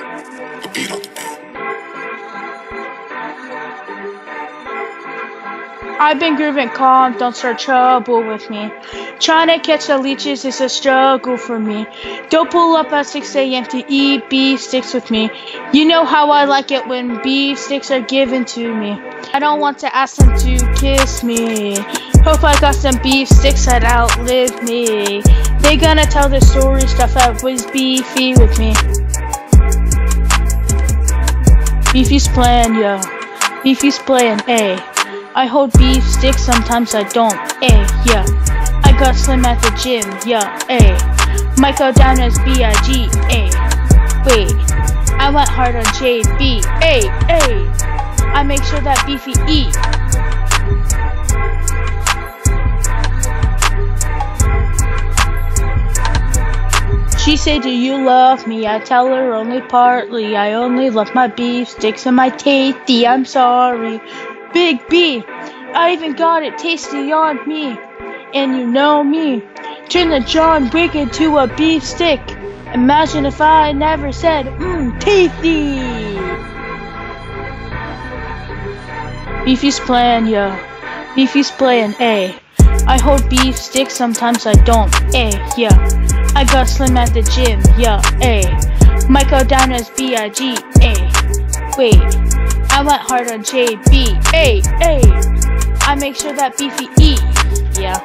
A beat on the beat. I've been grooving calm, don't start trouble with me. Trying to catch the leeches is a struggle for me. Don't pull up at 6 a.m. to eat beef sticks with me. You know how I like it when beef sticks are given to me. I don't want to ask them to kiss me. Hope I got some beef sticks that outlive me. They gonna tell the story stuff that was beefy with me. Beefy's playing, yeah. Beefy's playing, ayy. Eh. I hold beef sticks, sometimes I don't, eh, ayy, yeah. I got slim at the gym, yeah, ayy. Might go down as B-I-G, ayy. Eh. Wait, I went hard on JB, ayy. I make sure that beefy eat. She say, do you love me? I tell her only partly. I only love my beef sticks and my tasty. I'm sorry. Big B. I even got it tasty on me. And you know me. Turn the John Wick into a beef stick. Imagine if I never said, mmm, tasty. Beefy's playing, yeah. Beefy's playing, A. I hold beef sticks, sometimes I don't, A, yeah. I got slim at the gym, yeah, A. Might go down as B-I-G, A. Wait, I went hard on JB, A, A. I make sure that beefy eat, yeah.